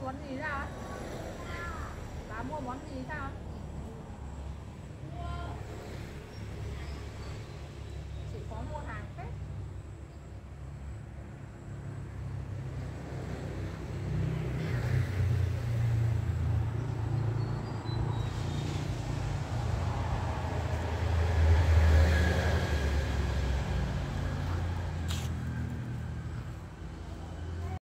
mua món gì sao bà mua món gì sao